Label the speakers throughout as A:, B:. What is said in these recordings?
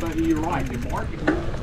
A: but you're right, the market.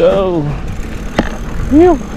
B: Go. Phew.